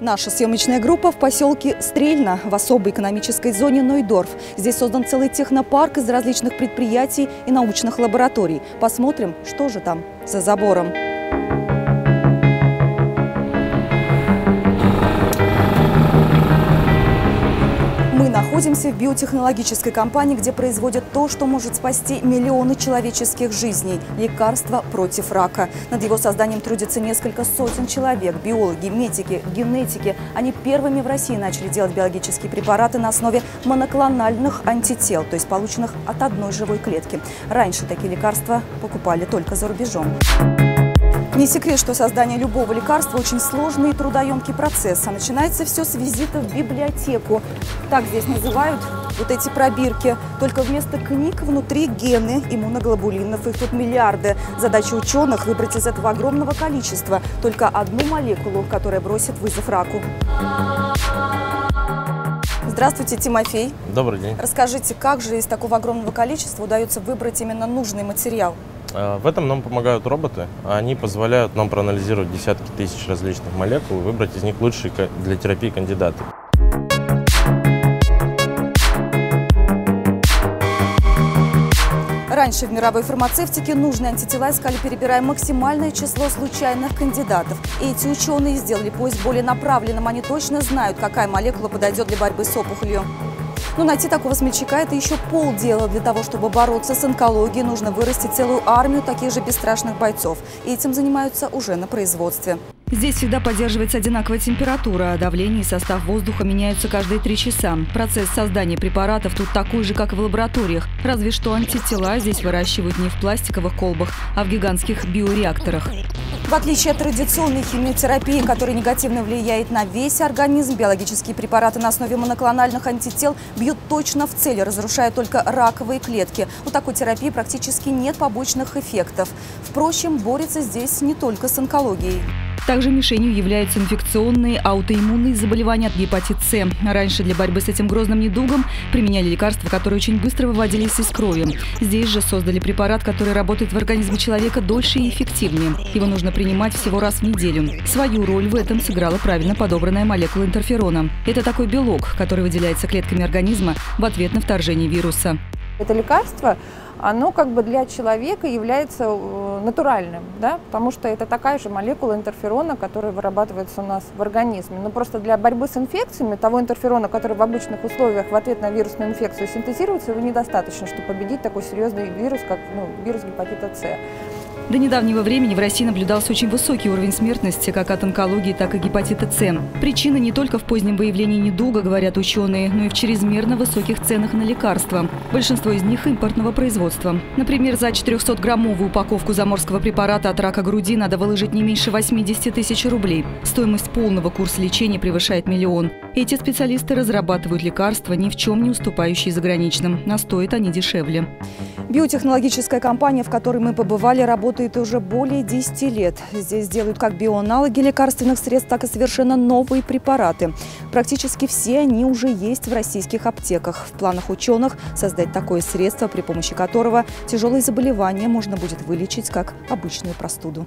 Наша съемочная группа в поселке Стрельно в особой экономической зоне Нойдорф. Здесь создан целый технопарк из различных предприятий и научных лабораторий. Посмотрим, что же там за забором. Находимся в биотехнологической компании, где производят то, что может спасти миллионы человеческих жизней – лекарства против рака. Над его созданием трудятся несколько сотен человек – биологи, медики, генетики. Они первыми в России начали делать биологические препараты на основе моноклональных антител, то есть полученных от одной живой клетки. Раньше такие лекарства покупали только за рубежом. Не секрет, что создание любого лекарства очень сложный и трудоемкий процесс. А начинается все с визита в библиотеку. Так здесь называют вот эти пробирки. Только вместо книг внутри гены иммуноглобулинов. Их тут миллиарды. Задача ученых – выбрать из этого огромного количества только одну молекулу, которая бросит вызов раку. Здравствуйте, Тимофей. Добрый день. Расскажите, как же из такого огромного количества удается выбрать именно нужный материал? В этом нам помогают роботы. Они позволяют нам проанализировать десятки тысяч различных молекул и выбрать из них лучшие для терапии кандидаты. Раньше в мировой фармацевтике нужные антитела искали, перебирая максимальное число случайных кандидатов. И эти ученые сделали поиск более направленным. Они точно знают, какая молекула подойдет для борьбы с опухолью. Но найти такого смельчака – это еще полдела. Для того, чтобы бороться с онкологией, нужно вырастить целую армию таких же бесстрашных бойцов. И этим занимаются уже на производстве. Здесь всегда поддерживается одинаковая температура, а давление и состав воздуха меняются каждые три часа. Процесс создания препаратов тут такой же, как и в лабораториях. Разве что антитела здесь выращивают не в пластиковых колбах, а в гигантских биореакторах. В отличие от традиционной химиотерапии, которая негативно влияет на весь организм, биологические препараты на основе моноклональных антител бьют точно в цель, разрушая только раковые клетки. У такой терапии практически нет побочных эффектов. Впрочем, борется здесь не только с онкологией. Также мишенью являются инфекционные аутоиммунные заболевания от гепатит С. Раньше для борьбы с этим грозным недугом применяли лекарства, которые очень быстро выводились из крови. Здесь же создали препарат, который работает в организме человека дольше и эффективнее. Его нужно принимать всего раз в неделю. Свою роль в этом сыграла правильно подобранная молекула интерферона. Это такой белок, который выделяется клетками организма в ответ на вторжение вируса. Это лекарство, оно как бы для человека является э, натуральным, да, потому что это такая же молекула интерферона, которая вырабатывается у нас в организме. Но просто для борьбы с инфекциями того интерферона, который в обычных условиях в ответ на вирусную инфекцию синтезируется, его недостаточно, чтобы победить такой серьезный вирус, как ну, вирус гепатита С. До недавнего времени в России наблюдался очень высокий уровень смертности как от онкологии, так и гепатита С. Причина не только в позднем выявлении недуга, говорят ученые, но и в чрезмерно высоких ценах на лекарства. Большинство из них импортного производства. Например, за 400-граммовую упаковку заморского препарата от рака груди надо выложить не меньше 80 тысяч рублей. Стоимость полного курса лечения превышает миллион. Эти специалисты разрабатывают лекарства, ни в чем не уступающие заграничным. Но стоят они дешевле. Биотехнологическая компания, в которой мы побывали, работает уже более 10 лет. Здесь делают как биоаналоги лекарственных средств, так и совершенно новые препараты. Практически все они уже есть в российских аптеках. В планах ученых создать такое средство, при помощи которого тяжелые заболевания можно будет вылечить как обычную простуду.